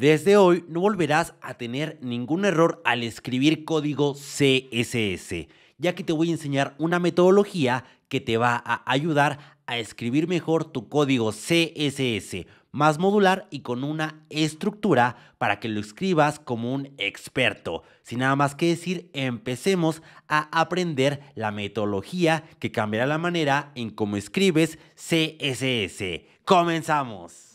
Desde hoy no volverás a tener ningún error al escribir código CSS, ya que te voy a enseñar una metodología que te va a ayudar a escribir mejor tu código CSS, más modular y con una estructura para que lo escribas como un experto. Sin nada más que decir, empecemos a aprender la metodología que cambiará la manera en cómo escribes CSS. ¡Comenzamos!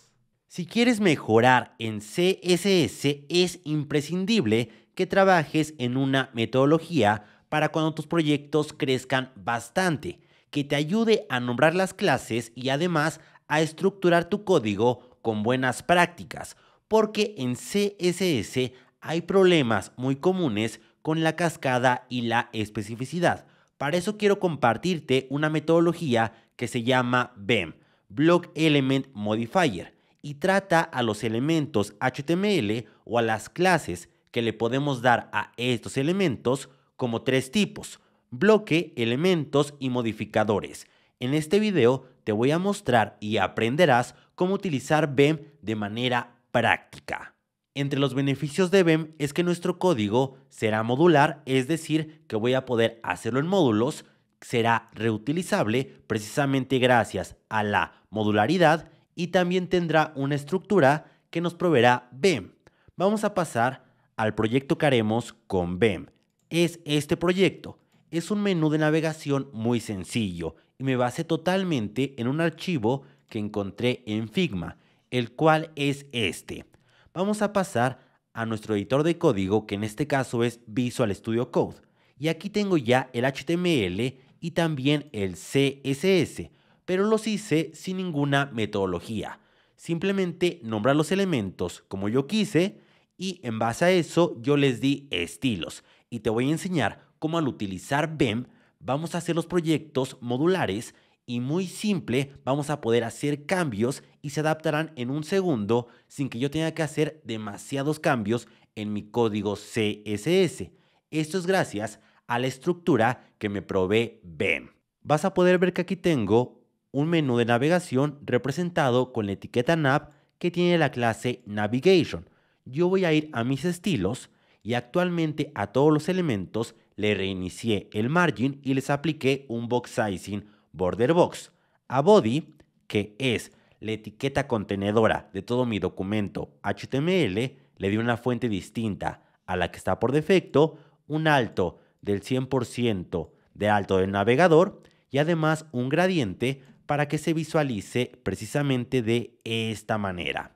Si quieres mejorar en CSS, es imprescindible que trabajes en una metodología para cuando tus proyectos crezcan bastante, que te ayude a nombrar las clases y además a estructurar tu código con buenas prácticas, porque en CSS hay problemas muy comunes con la cascada y la especificidad. Para eso quiero compartirte una metodología que se llama BEM, Block Element Modifier y trata a los elementos HTML o a las clases que le podemos dar a estos elementos como tres tipos, bloque, elementos y modificadores. En este video te voy a mostrar y aprenderás cómo utilizar BEM de manera práctica. Entre los beneficios de BEM es que nuestro código será modular, es decir, que voy a poder hacerlo en módulos, será reutilizable precisamente gracias a la modularidad y también tendrá una estructura que nos proveerá BEM. Vamos a pasar al proyecto que haremos con BEM. Es este proyecto. Es un menú de navegación muy sencillo y me basé totalmente en un archivo que encontré en Figma, el cual es este. Vamos a pasar a nuestro editor de código, que en este caso es Visual Studio Code. Y aquí tengo ya el HTML y también el CSS pero los hice sin ninguna metodología. Simplemente nombrar los elementos como yo quise y en base a eso yo les di estilos. Y te voy a enseñar cómo al utilizar BEM vamos a hacer los proyectos modulares y muy simple vamos a poder hacer cambios y se adaptarán en un segundo sin que yo tenga que hacer demasiados cambios en mi código CSS. Esto es gracias a la estructura que me provee BEM. Vas a poder ver que aquí tengo un menú de navegación representado con la etiqueta nav que tiene la clase Navigation. Yo voy a ir a mis estilos y actualmente a todos los elementos le reinicié el margin y les apliqué un box sizing border box. A body, que es la etiqueta contenedora de todo mi documento HTML, le di una fuente distinta a la que está por defecto, un alto del 100% de alto del navegador y además un gradiente para que se visualice precisamente de esta manera.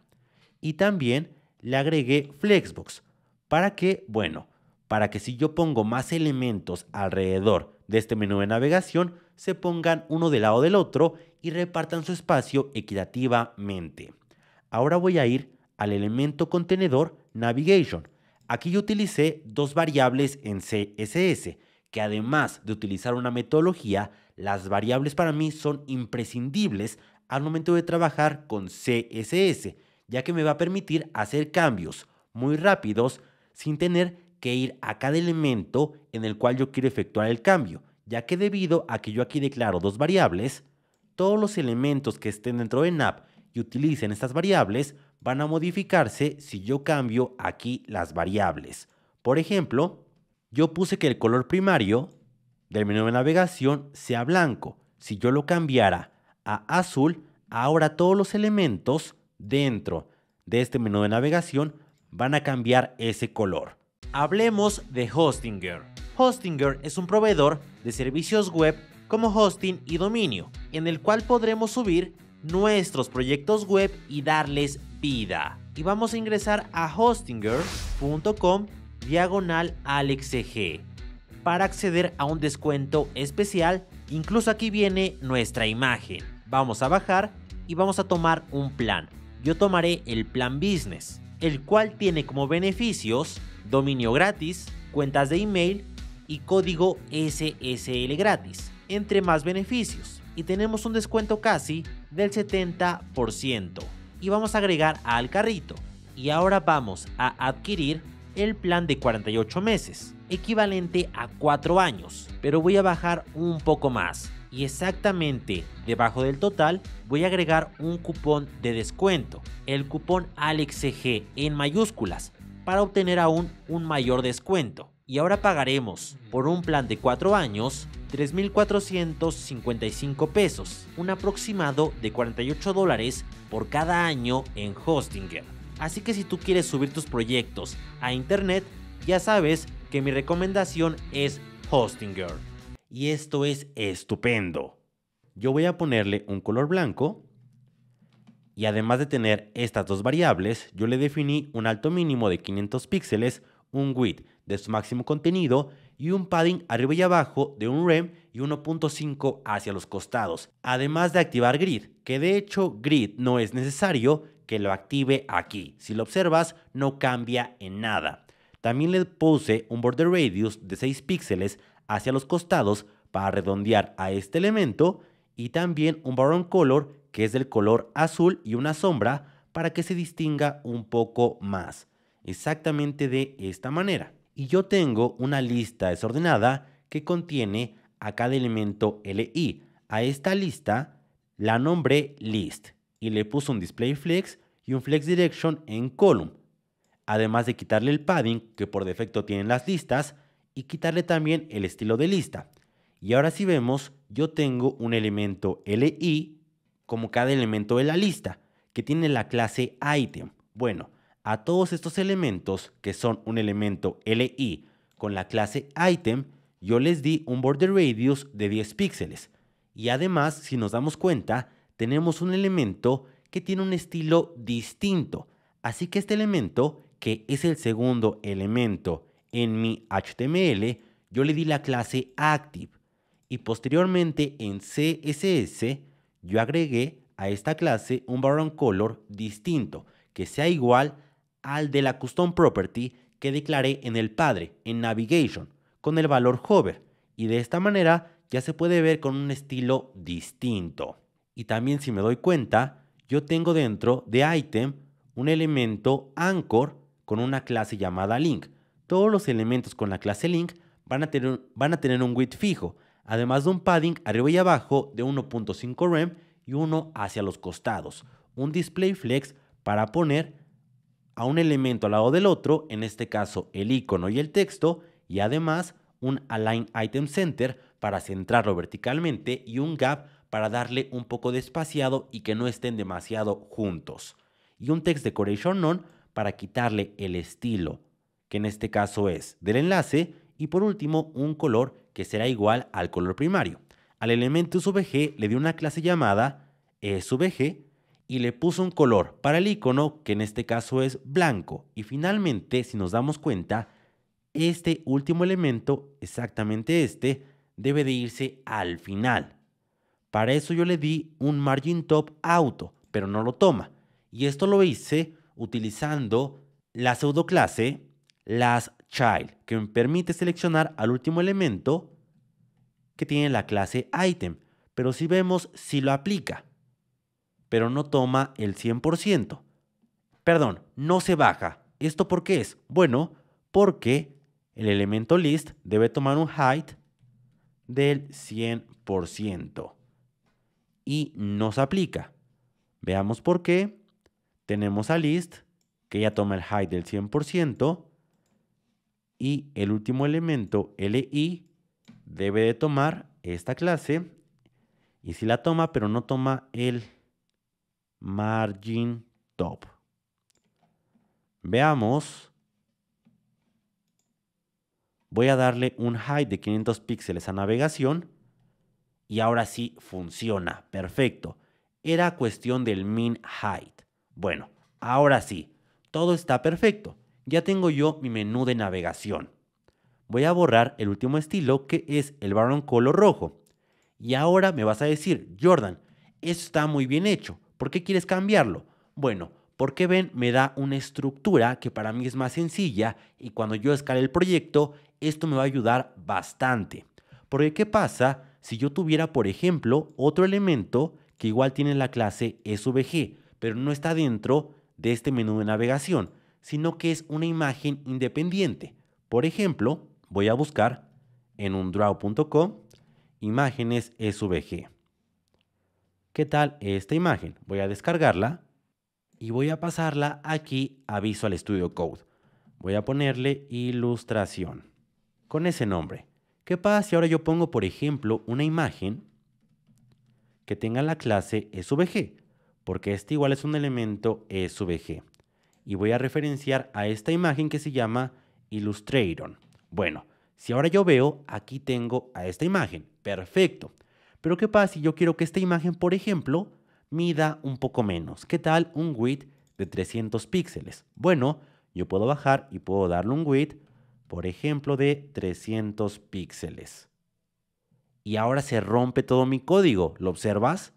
Y también le agregué Flexbox para que, bueno, para que si yo pongo más elementos alrededor de este menú de navegación, se pongan uno del lado del otro y repartan su espacio equitativamente. Ahora voy a ir al elemento contenedor Navigation. Aquí yo utilicé dos variables en CSS, que además de utilizar una metodología, las variables para mí son imprescindibles al momento de trabajar con CSS, ya que me va a permitir hacer cambios muy rápidos sin tener que ir a cada elemento en el cual yo quiero efectuar el cambio, ya que debido a que yo aquí declaro dos variables, todos los elementos que estén dentro de NAP y utilicen estas variables van a modificarse si yo cambio aquí las variables. Por ejemplo, yo puse que el color primario del menú de navegación sea blanco. Si yo lo cambiara a azul, ahora todos los elementos dentro de este menú de navegación van a cambiar ese color. Hablemos de Hostinger. Hostinger es un proveedor de servicios web como hosting y dominio, en el cual podremos subir nuestros proyectos web y darles vida. Y vamos a ingresar a hostinger.com diagonal alexeg para acceder a un descuento especial. Incluso aquí viene nuestra imagen. Vamos a bajar y vamos a tomar un plan. Yo tomaré el plan business, el cual tiene como beneficios dominio gratis, cuentas de email y código SSL gratis, entre más beneficios. Y tenemos un descuento casi del 70%. Y vamos a agregar al carrito. Y ahora vamos a adquirir el plan de 48 meses, equivalente a 4 años, pero voy a bajar un poco más. Y exactamente debajo del total voy a agregar un cupón de descuento, el cupón AlexCG en mayúsculas, para obtener aún un mayor descuento. Y ahora pagaremos por un plan de 4 años 3.455 pesos, un aproximado de 48 dólares por cada año en Hostinger. Así que si tú quieres subir tus proyectos a internet, ya sabes que mi recomendación es Hostinger. Y esto es estupendo. Yo voy a ponerle un color blanco y además de tener estas dos variables, yo le definí un alto mínimo de 500 píxeles, un width de su máximo contenido y un padding arriba y abajo de un rem y 1.5 hacia los costados, además de activar grid, que de hecho grid no es necesario que lo active aquí. Si lo observas, no cambia en nada. También le puse un border radius de 6 píxeles hacia los costados para redondear a este elemento y también un background color que es del color azul y una sombra para que se distinga un poco más. Exactamente de esta manera. Y yo tengo una lista desordenada que contiene a cada elemento LI. A esta lista la nombré list y le puse un display flex y un flex direction en column. Además de quitarle el padding que por defecto tienen las listas y quitarle también el estilo de lista. Y ahora si vemos, yo tengo un elemento LI como cada elemento de la lista, que tiene la clase item. Bueno, a todos estos elementos que son un elemento LI con la clase item, yo les di un border radius de 10 píxeles. Y además, si nos damos cuenta, tenemos un elemento que tiene un estilo distinto. Así que este elemento, que es el segundo elemento en mi HTML, yo le di la clase active. Y posteriormente en CSS, yo agregué a esta clase un background color distinto, que sea igual al de la custom property que declaré en el padre, en navigation, con el valor hover. Y de esta manera ya se puede ver con un estilo distinto. Y también si me doy cuenta, yo tengo dentro de item un elemento anchor con una clase llamada link. Todos los elementos con la clase link van a tener, van a tener un width fijo, además de un padding arriba y abajo de 1.5 rem y uno hacia los costados. Un display flex para poner a un elemento al lado del otro, en este caso el icono y el texto, y además un align item center para centrarlo verticalmente y un gap para darle un poco de espaciado y que no estén demasiado juntos. Y un text decoration none para quitarle el estilo, que en este caso es del enlace, y por último un color que será igual al color primario. Al elemento SVG le di una clase llamada SVG y le puso un color para el icono que en este caso es blanco. Y finalmente, si nos damos cuenta, este último elemento, exactamente este, debe de irse al final. Para eso yo le di un margin top auto, pero no lo toma. Y esto lo hice utilizando la pseudo clase las child, que me permite seleccionar al último elemento que tiene la clase item. Pero si vemos, si lo aplica, pero no toma el 100%. Perdón, no se baja. ¿Esto por qué es? Bueno, porque el elemento list debe tomar un height del 100% y no se aplica. Veamos por qué. Tenemos a list que ya toma el height del 100% y el último elemento li debe de tomar esta clase y si la toma pero no toma el margin top. Veamos. Voy a darle un height de 500 píxeles a navegación y ahora sí funciona. Perfecto. Era cuestión del min height. Bueno, ahora sí. Todo está perfecto. Ya tengo yo mi menú de navegación voy a borrar el último estilo que es el background color rojo. Y ahora me vas a decir, Jordan, eso está muy bien hecho. ¿Por qué quieres cambiarlo? Bueno, porque ven, me da una estructura que para mí es más sencilla y cuando yo escale el proyecto, esto me va a ayudar bastante. Porque ¿qué pasa si yo tuviera, por ejemplo, otro elemento que igual tiene la clase SVG, pero no está dentro de este menú de navegación, sino que es una imagen independiente? Por ejemplo, voy a buscar en un draw.com imágenes SVG. ¿Qué tal esta imagen? Voy a descargarla y voy a pasarla aquí a Visual Studio Code. Voy a ponerle ilustración con ese nombre. ¿Qué pasa si ahora yo pongo, por ejemplo, una imagen que tenga la clase SVG? Porque este igual es un elemento SVG. Y voy a referenciar a esta imagen que se llama Illustrator. Bueno, si ahora yo veo, aquí tengo a esta imagen. Perfecto. Pero ¿qué pasa si yo quiero que esta imagen, por ejemplo, mida un poco menos? ¿Qué tal un width de 300 píxeles? Bueno, yo puedo bajar y puedo darle un width, por ejemplo, de 300 píxeles. Y ahora se rompe todo mi código, ¿lo observas?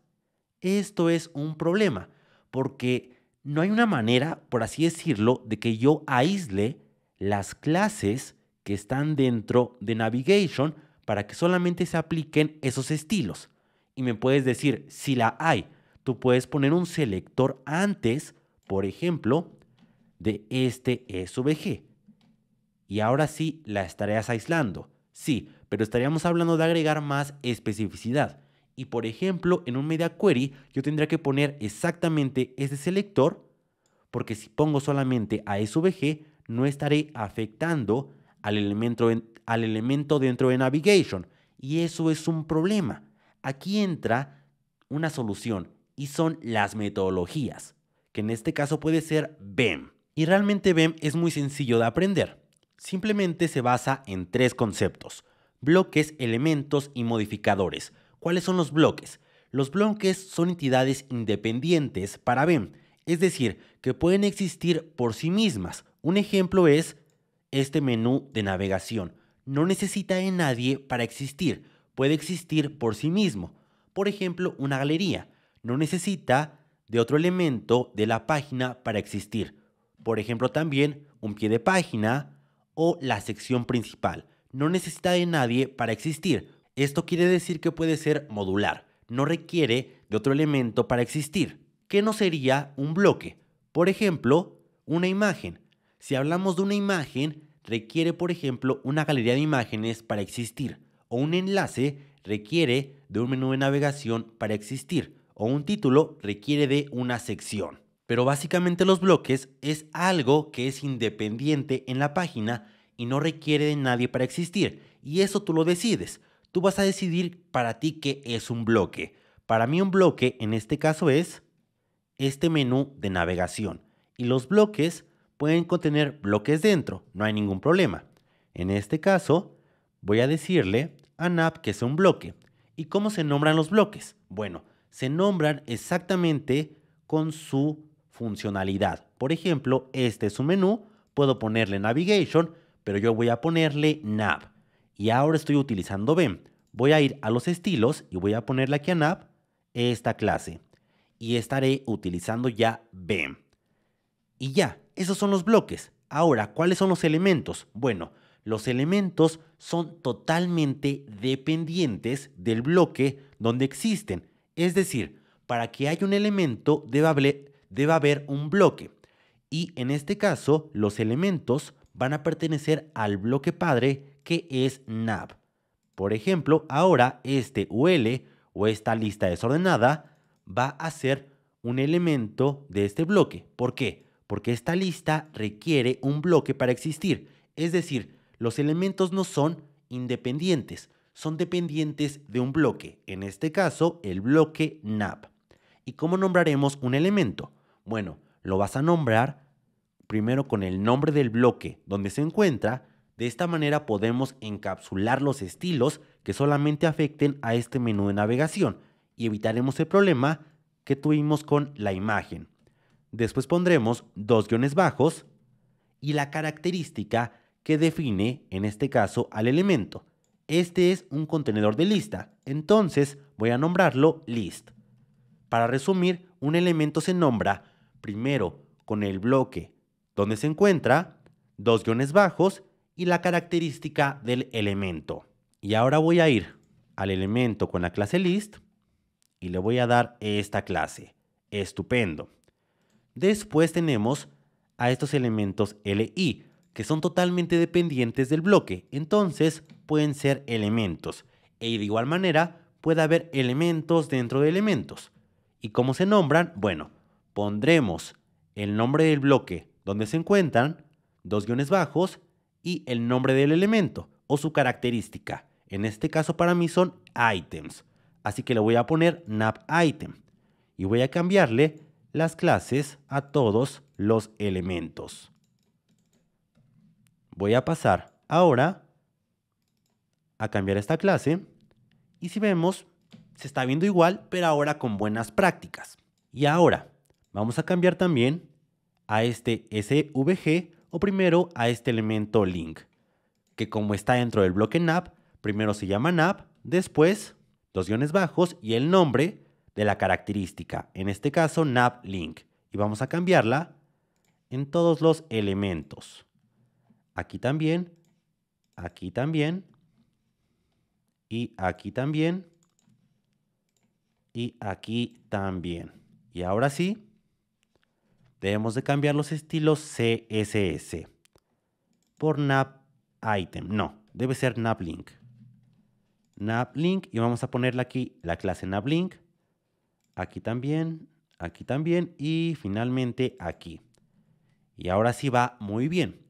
Esto es un problema, porque no hay una manera, por así decirlo, de que yo aísle las clases que están dentro de Navigation para que solamente se apliquen esos estilos. Y me puedes decir, si la hay, tú puedes poner un selector antes, por ejemplo, de este SVG. Y ahora sí la estarías aislando. Sí, pero estaríamos hablando de agregar más especificidad. Y por ejemplo, en un media query yo tendría que poner exactamente ese selector, porque si pongo solamente a SVG, no estaré afectando al elemento, al elemento dentro de Navigation. Y eso es un problema. Aquí entra una solución y son las metodologías, que en este caso puede ser BEM. Y realmente BEM es muy sencillo de aprender. Simplemente se basa en tres conceptos. Bloques, elementos y modificadores. ¿Cuáles son los bloques? Los bloques son entidades independientes para BEM, es decir, que pueden existir por sí mismas. Un ejemplo es este menú de navegación. No necesita de nadie para existir, puede existir por sí mismo. Por ejemplo, una galería no necesita de otro elemento de la página para existir. Por ejemplo, también un pie de página o la sección principal. No necesita de nadie para existir. Esto quiere decir que puede ser modular. No requiere de otro elemento para existir. ¿Qué no sería un bloque? Por ejemplo, una imagen. Si hablamos de una imagen, requiere, por ejemplo, una galería de imágenes para existir, o un enlace requiere de un menú de navegación para existir, o un título requiere de una sección. Pero básicamente los bloques es algo que es independiente en la página y no requiere de nadie para existir, y eso tú lo decides. Tú vas a decidir para ti qué es un bloque. Para mí un bloque en este caso es este menú de navegación, y los bloques pueden contener bloques dentro, no hay ningún problema. En este caso, voy a decirle a NAP que es un bloque. ¿Y cómo se nombran los bloques? Bueno, se nombran exactamente con su funcionalidad. Por ejemplo, este es un menú, puedo ponerle Navigation, pero yo voy a ponerle Nav. Y ahora estoy utilizando BEM. Voy a ir a los estilos y voy a ponerle aquí a Nav esta clase. Y estaré utilizando ya BEM. Y ya, esos son los bloques. Ahora, ¿cuáles son los elementos? Bueno, los elementos son totalmente dependientes del bloque donde existen. Es decir, para que haya un elemento debe haber, debe haber un bloque. Y en este caso, los elementos van a pertenecer al bloque padre que es nav. Por ejemplo, ahora este UL o esta lista desordenada va a ser un elemento de este bloque. ¿Por qué? porque esta lista requiere un bloque para existir. Es decir, los elementos no son independientes, son dependientes de un bloque, en este caso el bloque nav. ¿Y cómo nombraremos un elemento? Bueno, lo vas a nombrar primero con el nombre del bloque donde se encuentra. De esta manera podemos encapsular los estilos que solamente afecten a este menú de navegación y evitaremos el problema que tuvimos con la imagen. Después pondremos dos guiones bajos y la característica que define, en este caso, al elemento. Este es un contenedor de lista, entonces voy a nombrarlo list. Para resumir, un elemento se nombra primero con el bloque donde se encuentra, dos guiones bajos y la característica del elemento. Y ahora voy a ir al elemento con la clase list y le voy a dar esta clase. Estupendo. Después tenemos a estos elementos LI, que son totalmente dependientes del bloque, entonces pueden ser elementos. E de igual manera puede haber elementos dentro de elementos. ¿Y cómo se nombran? Bueno, pondremos el nombre del bloque donde se encuentran, dos guiones bajos y el nombre del elemento o su característica. En este caso para mí son items. Así que le voy a poner nap item y voy a cambiarle las clases a todos los elementos. Voy a pasar ahora a cambiar esta clase y si vemos se está viendo igual pero ahora con buenas prácticas. Y ahora vamos a cambiar también a este SVG o primero a este elemento link que como está dentro del bloque nap primero se llama nap, después dos guiones bajos y el nombre de la característica, en este caso nav link. Y vamos a cambiarla en todos los elementos. Aquí también, aquí también, y aquí también, y aquí también. Y ahora sí, debemos de cambiar los estilos CSS por nav item. No, debe ser nav link navlink y vamos a ponerle aquí la clase navlink. Aquí también, aquí también y finalmente aquí. Y ahora sí va muy bien.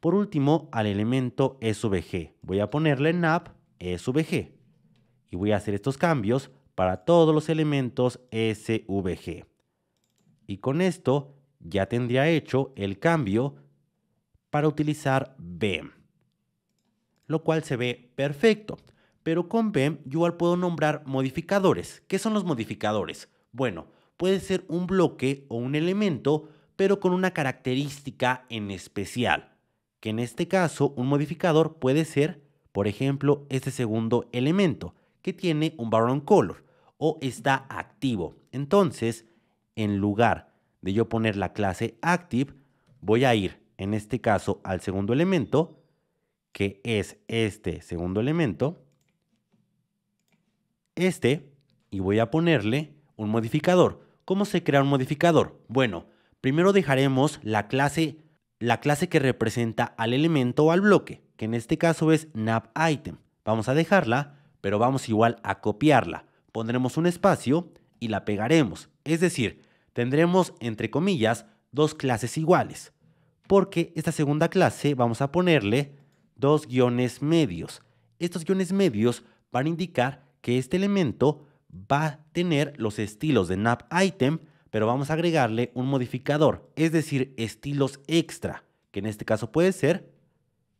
Por último, al elemento SVG. Voy a ponerle nav SVG. Y voy a hacer estos cambios para todos los elementos SVG. Y con esto ya tendría hecho el cambio para utilizar BEM. Lo cual se ve perfecto. Pero con BEM yo igual puedo nombrar modificadores. ¿Qué son los modificadores? Bueno, puede ser un bloque o un elemento, pero con una característica en especial. Que en este caso un modificador puede ser, por ejemplo, este segundo elemento, que tiene un background color o está activo. Entonces, en lugar de yo poner la clase active, voy a ir, en este caso, al segundo elemento, que es este segundo elemento, este y voy a ponerle un modificador. ¿Cómo se crea un modificador? Bueno, primero dejaremos la clase, la clase que representa al elemento o al bloque, que en este caso es navItem. Vamos a dejarla, pero vamos igual a copiarla. Pondremos un espacio y la pegaremos. Es decir, tendremos, entre comillas, dos clases iguales. Porque esta segunda clase vamos a ponerle dos guiones medios. Estos guiones medios van a indicar que este elemento va a tener los estilos de item, pero vamos a agregarle un modificador, es decir, estilos extra, que en este caso puede ser,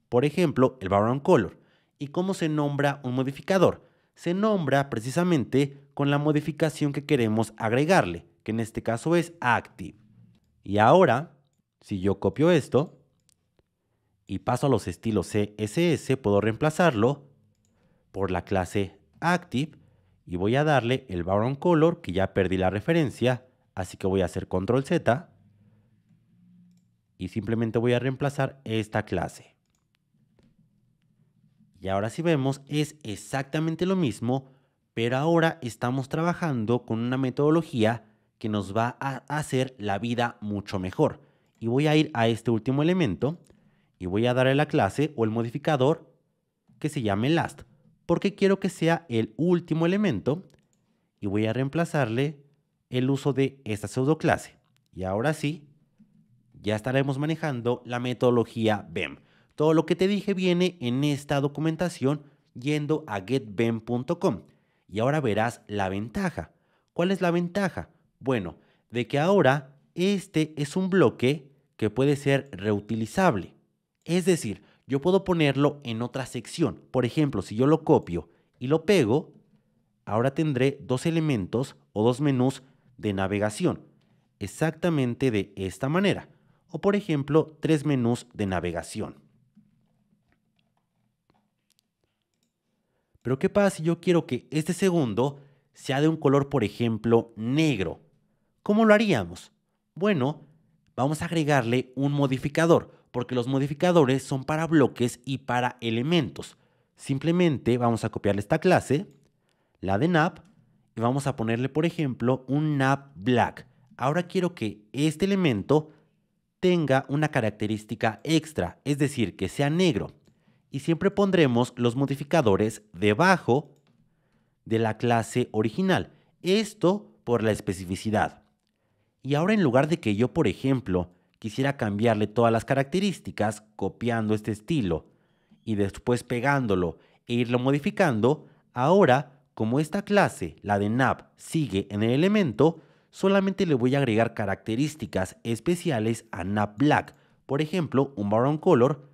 por ejemplo, el background color. ¿Y cómo se nombra un modificador? Se nombra precisamente con la modificación que queremos agregarle, que en este caso es active. Y ahora, si yo copio esto y paso a los estilos CSS, puedo reemplazarlo por la clase active y voy a darle el background color que ya perdí la referencia, así que voy a hacer control Z y simplemente voy a reemplazar esta clase. Y ahora si vemos es exactamente lo mismo, pero ahora estamos trabajando con una metodología que nos va a hacer la vida mucho mejor. Y voy a ir a este último elemento y voy a darle la clase o el modificador que se llame last porque quiero que sea el último elemento y voy a reemplazarle el uso de esta pseudo clase. Y ahora sí, ya estaremos manejando la metodología BEM. Todo lo que te dije viene en esta documentación yendo a getbem.com. Y ahora verás la ventaja. ¿Cuál es la ventaja? Bueno, de que ahora este es un bloque que puede ser reutilizable. Es decir, yo puedo ponerlo en otra sección. Por ejemplo, si yo lo copio y lo pego, ahora tendré dos elementos o dos menús de navegación, exactamente de esta manera. O por ejemplo, tres menús de navegación. Pero ¿qué pasa si yo quiero que este segundo sea de un color, por ejemplo, negro? ¿Cómo lo haríamos? Bueno, vamos a agregarle un modificador porque los modificadores son para bloques y para elementos. Simplemente vamos a copiarle esta clase, la de nav, y vamos a ponerle, por ejemplo, un nav black. Ahora quiero que este elemento tenga una característica extra, es decir, que sea negro. Y siempre pondremos los modificadores debajo de la clase original. Esto por la especificidad. Y ahora en lugar de que yo, por ejemplo, quisiera cambiarle todas las características copiando este estilo y después pegándolo e irlo modificando, ahora, como esta clase, la de nav, sigue en el elemento, solamente le voy a agregar características especiales a nav black. Por ejemplo, un background color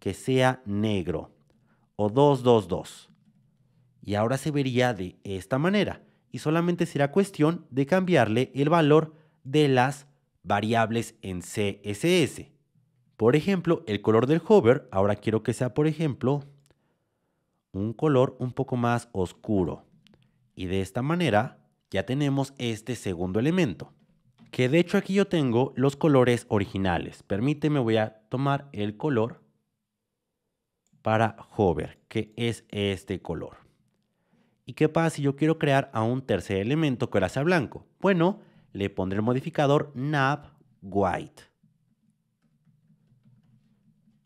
que sea negro o 222. Y ahora se vería de esta manera y solamente será cuestión de cambiarle el valor de las variables en CSS. Por ejemplo, el color del hover, ahora quiero que sea, por ejemplo, un color un poco más oscuro. Y de esta manera ya tenemos este segundo elemento. Que de hecho aquí yo tengo los colores originales. Permíteme, voy a tomar el color para hover, que es este color. ¿Y qué pasa si yo quiero crear a un tercer elemento que ahora sea blanco? Bueno, le pondré el modificador nav white.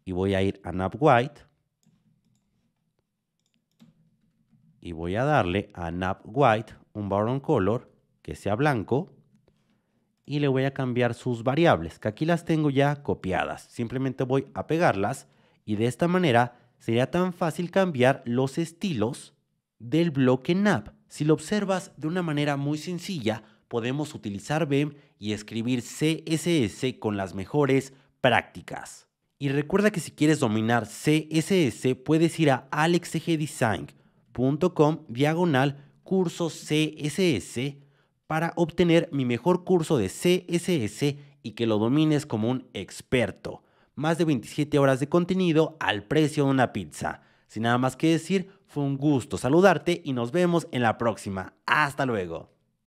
Y voy a ir a nav white. Y voy a darle a nav white un background color que sea blanco. Y le voy a cambiar sus variables, que aquí las tengo ya copiadas. Simplemente voy a pegarlas y de esta manera sería tan fácil cambiar los estilos del bloque nav. Si lo observas de una manera muy sencilla, podemos utilizar BEM y escribir CSS con las mejores prácticas. Y recuerda que si quieres dominar CSS, puedes ir a alexegdesign.com diagonal curso CSS para obtener mi mejor curso de CSS y que lo domines como un experto. Más de 27 horas de contenido al precio de una pizza. Sin nada más que decir, fue un gusto saludarte y nos vemos en la próxima. Hasta luego.